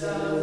So.